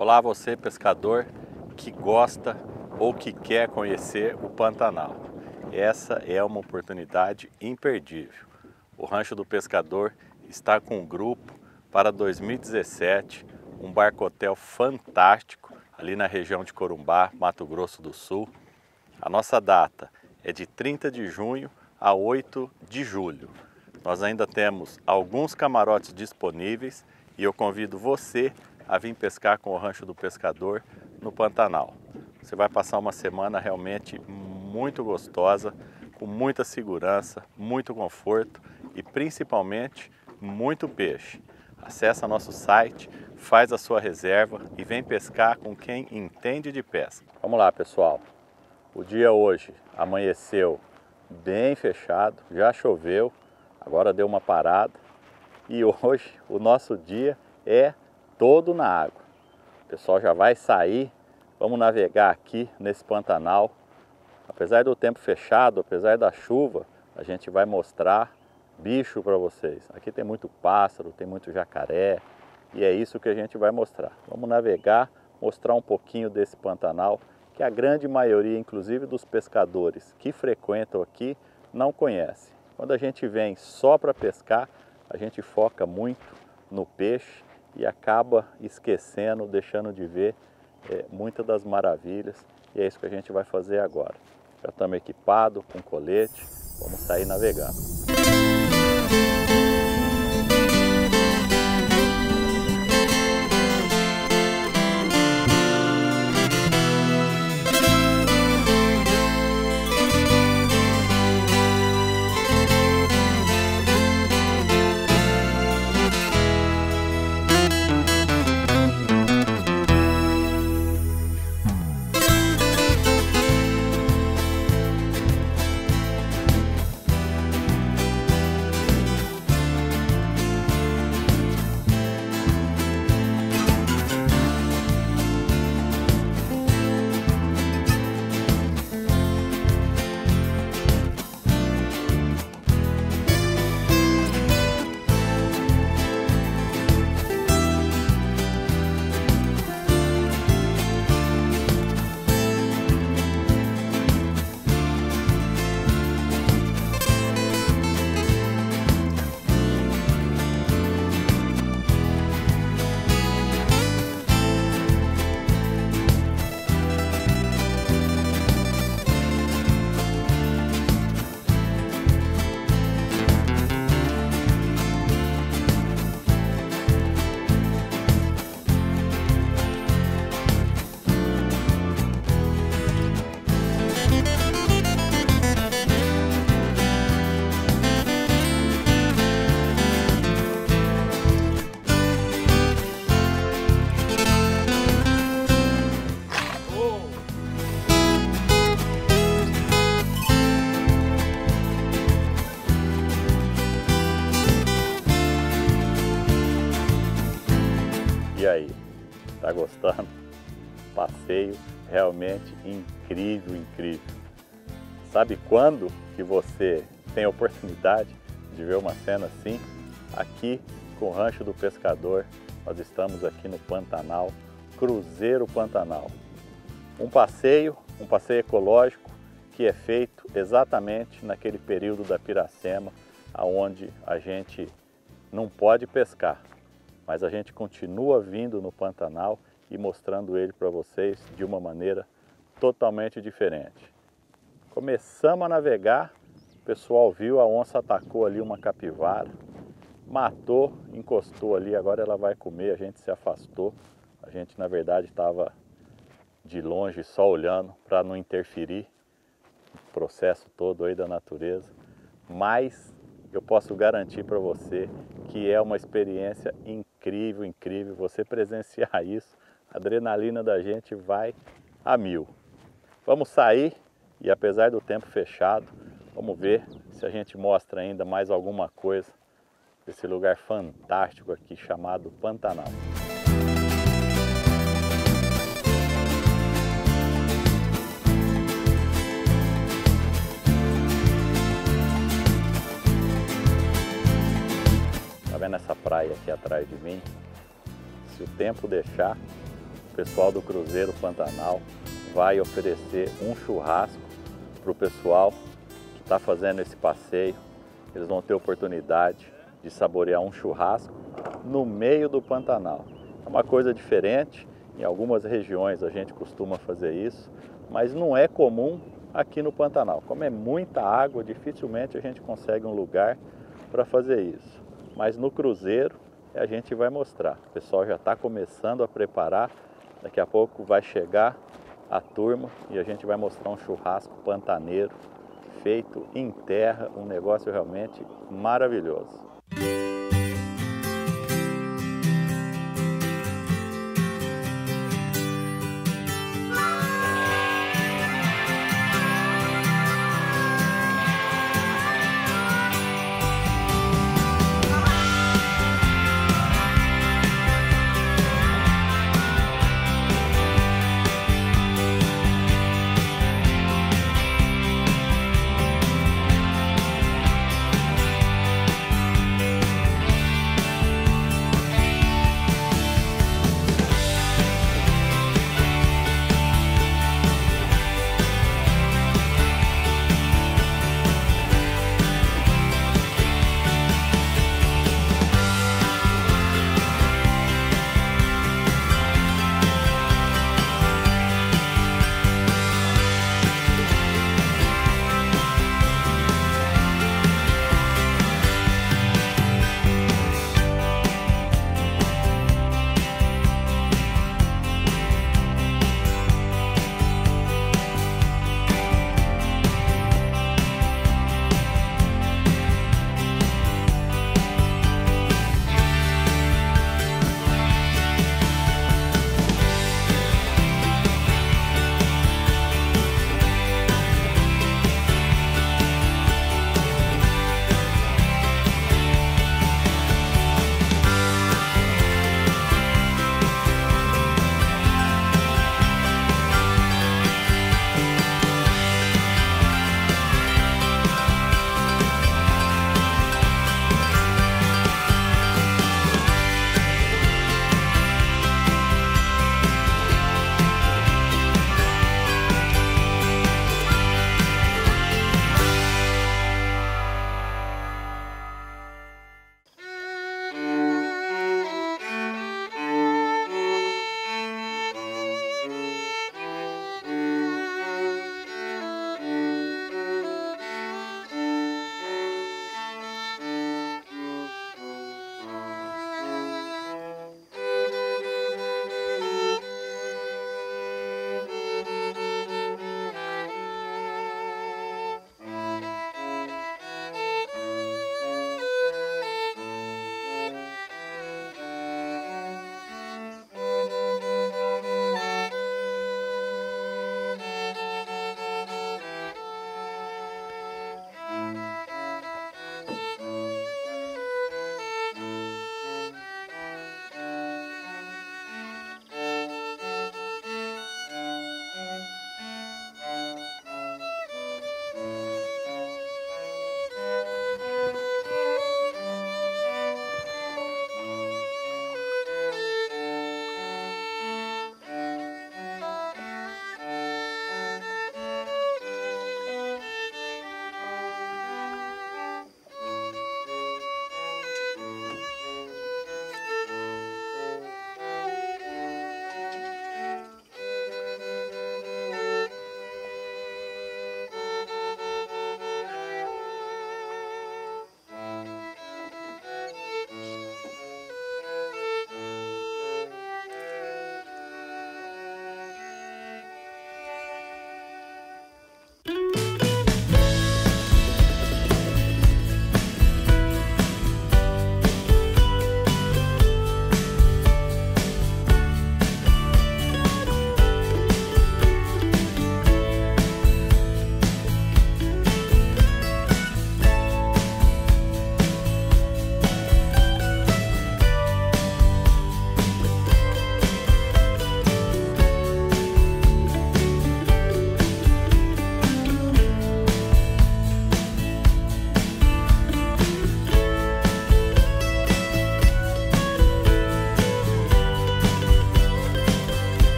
Olá você pescador que gosta ou que quer conhecer o Pantanal. Essa é uma oportunidade imperdível. O Rancho do Pescador está com um grupo para 2017, um barco-hotel fantástico ali na região de Corumbá, Mato Grosso do Sul. A nossa data é de 30 de junho a 8 de julho. Nós ainda temos alguns camarotes disponíveis e eu convido você a vir pescar com o Rancho do Pescador no Pantanal. Você vai passar uma semana realmente muito gostosa, com muita segurança, muito conforto e principalmente muito peixe. Acesse nosso site, faz a sua reserva e vem pescar com quem entende de pesca. Vamos lá, pessoal. O dia hoje amanheceu bem fechado, já choveu, agora deu uma parada e hoje o nosso dia é todo na água. O pessoal já vai sair, vamos navegar aqui nesse Pantanal. Apesar do tempo fechado, apesar da chuva, a gente vai mostrar bicho para vocês. Aqui tem muito pássaro, tem muito jacaré e é isso que a gente vai mostrar. Vamos navegar, mostrar um pouquinho desse Pantanal que a grande maioria, inclusive dos pescadores que frequentam aqui, não conhece. Quando a gente vem só para pescar, a gente foca muito no peixe e acaba esquecendo, deixando de ver é, muitas das maravilhas. E é isso que a gente vai fazer agora. Já estamos equipados com colete, vamos sair navegando. E aí, tá gostando? Passeio realmente incrível, incrível. Sabe quando que você tem a oportunidade de ver uma cena assim? Aqui com o Rancho do Pescador, nós estamos aqui no Pantanal, Cruzeiro Pantanal. Um passeio, um passeio ecológico que é feito exatamente naquele período da Piracema, aonde a gente não pode pescar, mas a gente continua vindo no Pantanal e mostrando ele para vocês de uma maneira totalmente diferente. Começamos a navegar, o pessoal viu, a onça atacou ali uma capivara, matou, encostou ali, agora ela vai comer, a gente se afastou. A gente, na verdade, estava de longe só olhando para não interferir no processo todo aí da natureza, mas eu posso garantir para você que é uma experiência incrível, incrível. Você presenciar isso, a adrenalina da gente vai a mil. Vamos sair e apesar do tempo fechado, vamos ver se a gente mostra ainda mais alguma coisa desse lugar fantástico aqui chamado Pantanal. Vendo essa praia aqui atrás de mim? Se o tempo deixar, o pessoal do Cruzeiro Pantanal vai oferecer um churrasco para o pessoal que está fazendo esse passeio. Eles vão ter oportunidade de saborear um churrasco no meio do Pantanal. É uma coisa diferente, em algumas regiões a gente costuma fazer isso, mas não é comum aqui no Pantanal. Como é muita água, dificilmente a gente consegue um lugar para fazer isso. Mas no Cruzeiro a gente vai mostrar. O pessoal já está começando a preparar. Daqui a pouco vai chegar a turma e a gente vai mostrar um churrasco pantaneiro feito em terra, um negócio realmente maravilhoso.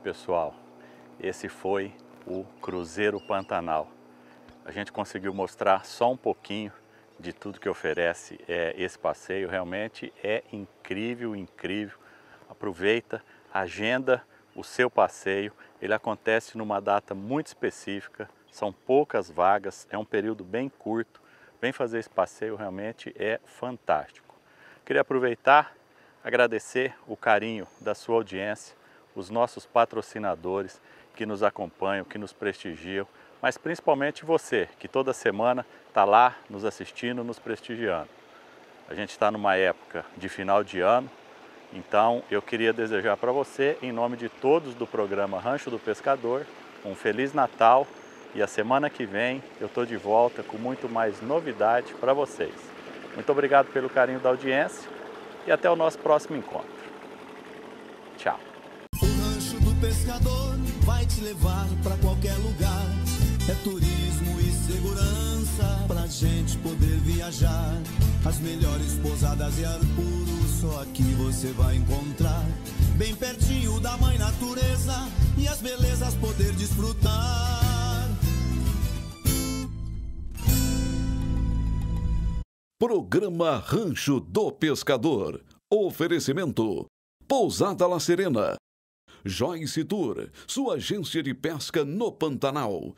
Pessoal. Esse foi o Cruzeiro Pantanal. A gente conseguiu mostrar só um pouquinho de tudo que oferece é, esse passeio. Realmente é incrível, incrível. Aproveita, agenda o seu passeio. Ele acontece numa data muito específica, são poucas vagas, é um período bem curto. Vem fazer esse passeio, realmente é fantástico. Queria aproveitar, agradecer o carinho da sua audiência, os nossos patrocinadores que nos acompanham, que nos prestigiam, mas principalmente você, que toda semana está lá nos assistindo, nos prestigiando. A gente está numa época de final de ano, então eu queria desejar para você, em nome de todos do programa Rancho do Pescador, um Feliz Natal e a semana que vem eu estou de volta com muito mais novidade para vocês. Muito obrigado pelo carinho da audiência e até o nosso próximo encontro. Pescador vai te levar para qualquer lugar. É turismo e segurança pra gente poder viajar. As melhores pousadas e ar puro só aqui você vai encontrar. Bem pertinho da mãe natureza e as belezas poder desfrutar. Programa Rancho do Pescador. Oferecimento: Pousada La Serena. Joyce Tour, sua agência de pesca no Pantanal.